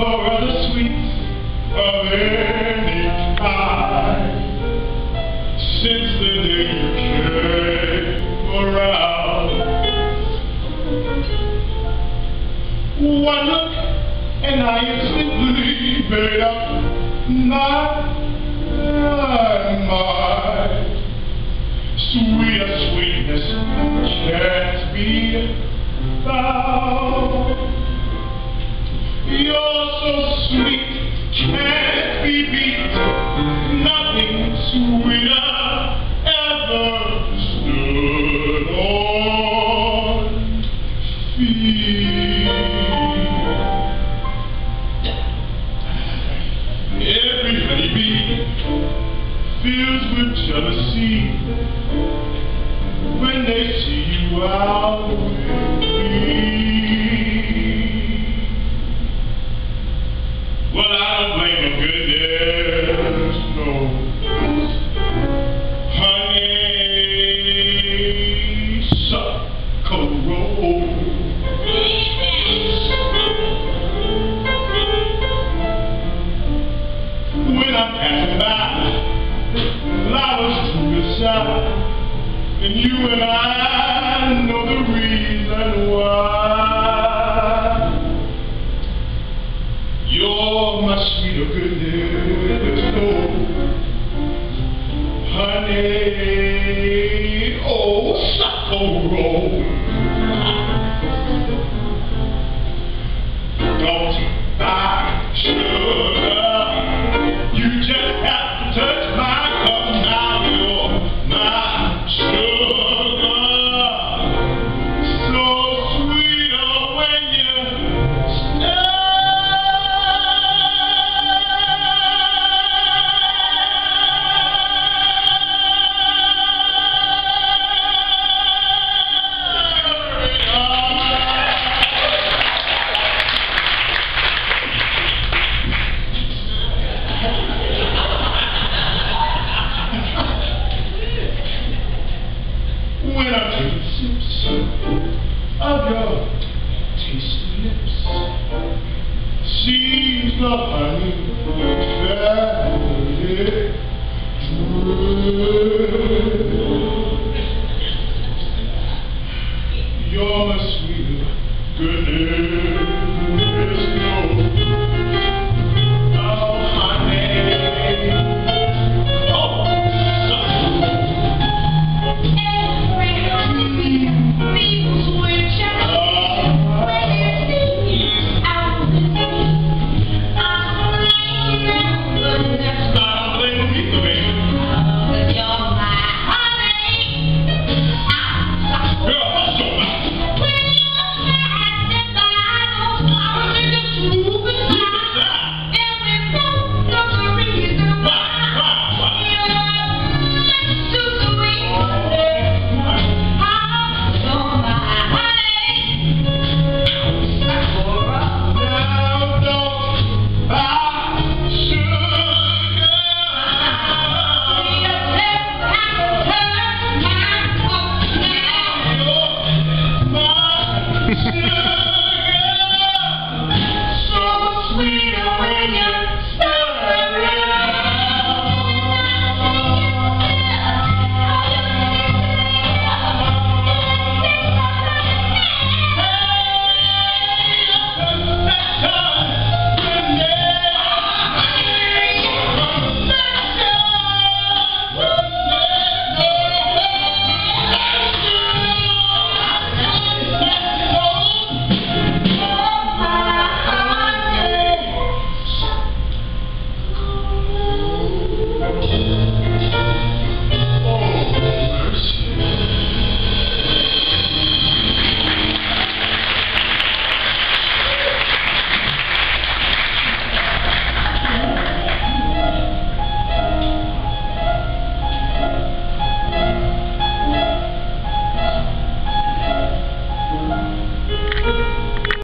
or other sweets of any kind. Since the day you came around, one look and I up my sweetness can't be found. Sweet, I don't blame. Honey. When I'm passing by, flowers to side, and you and I honey, oh, suckle sips of your tasty lips, seems the honey fairly drip.